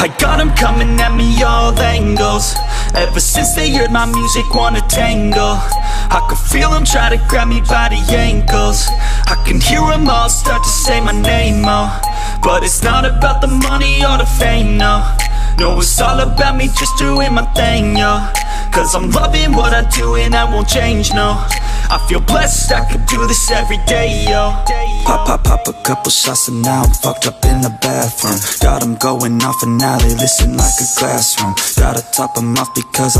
I got them coming at me all angles. Ever since they heard my music wanna tangle. I can feel them try to grab me by the ankles. I can hear them all start to say my name, oh. But it's not about the money or the fame, no. No, it's all about me just doing my thing, yo. Cause I'm loving what I do and I won't change, no I feel blessed, I could do this every day, yo. Pop, pop, pop a couple shots and now I'm fucked up in the bathroom. Got 'em going off and now they listen like a classroom. Gotta top 'em off because I